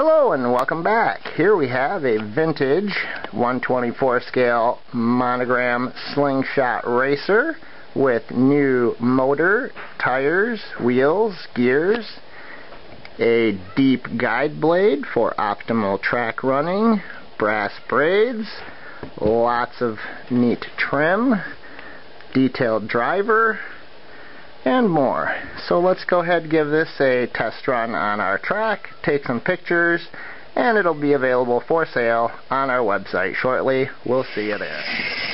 Hello and welcome back. Here we have a vintage 124 scale monogram slingshot racer with new motor, tires, wheels, gears, a deep guide blade for optimal track running, brass braids, lots of neat trim, detailed driver, and more. So let's go ahead and give this a test run on our track, take some pictures, and it'll be available for sale on our website shortly. We'll see you there.